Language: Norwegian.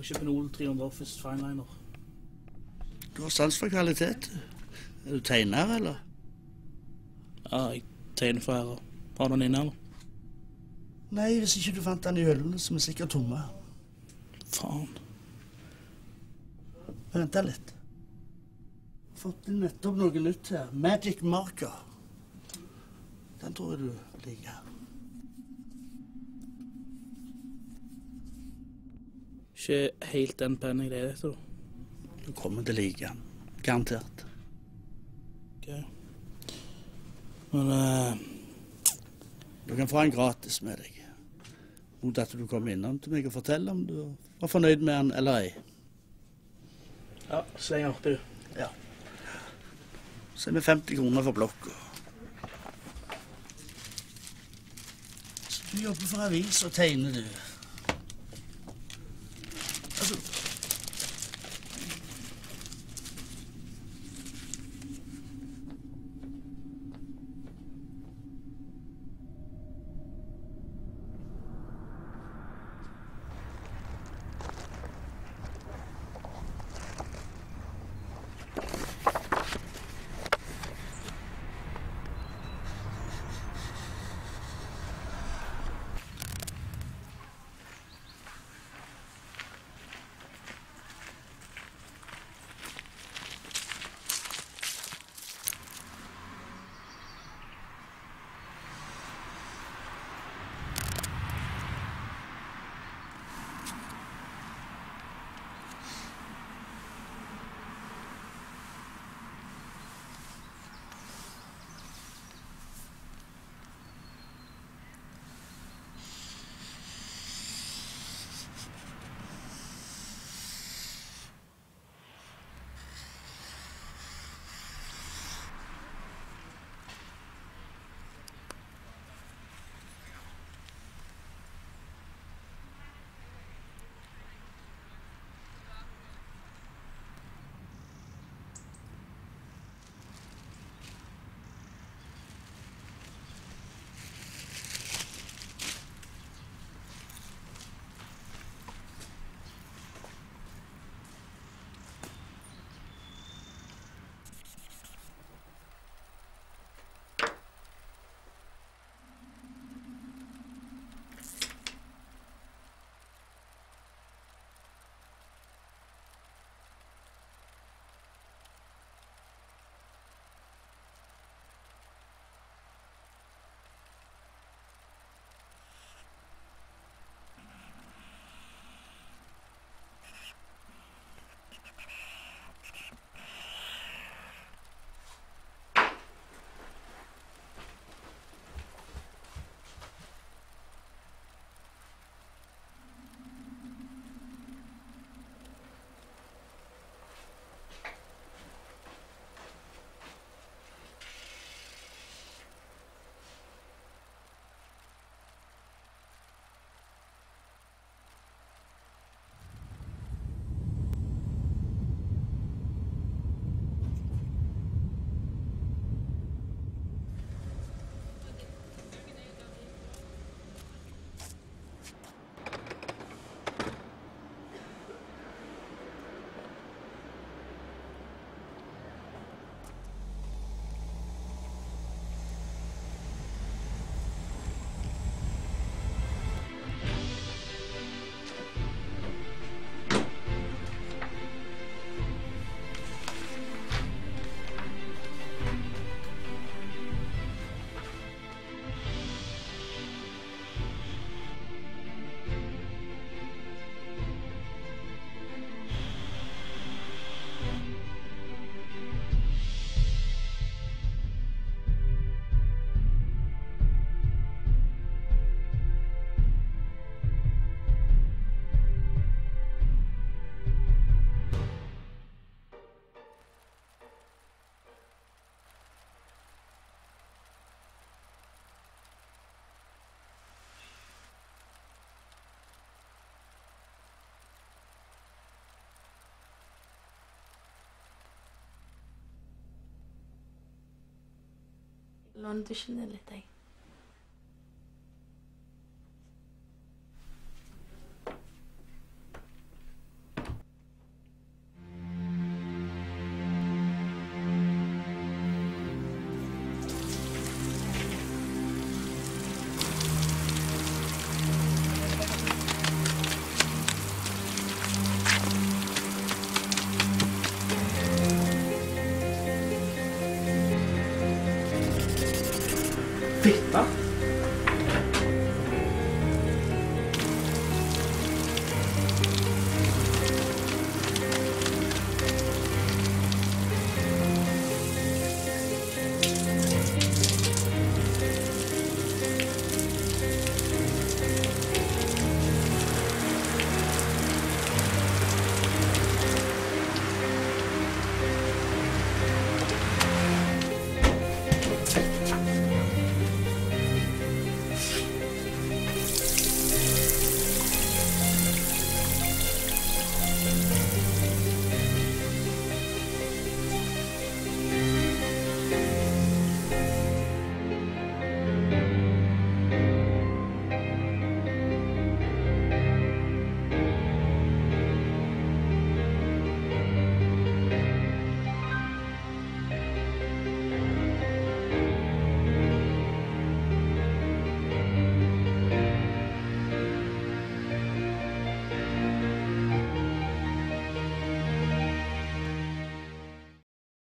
Dere en Pinol 300 Office Fineliner? Du har sans for kvalitet. Er du tegner, eller? Ja, jeg tegner for herrer. Har du den inne, eller? Nei, hvis ikke du fant den i hyllene, som er sikkert tomme. Faen. Vent litt. Fått inn nettopp noe nytt her. Magic Marker. Den tror jeg du liker. Ikke helt den pennen jeg leter etter. Du kommer til å like den. Garantert. Ok. Men uh... Du kan få den gratis med deg. Mot at du kommer innom til meg og forteller om du var fornøyd med den eller ei. Ja, sleng oppi, du. Så er vi 50 kroner for blokka. Så du jobber for avis og tegner, du. isn't. لون ديشن اللي تاي Fitte!